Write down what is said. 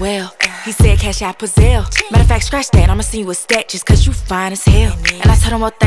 well. He said, Cash out Pazelle. Matter of fact, scratch that. I'ma see you a stat just cause you fine as hell. And I told him, well, thank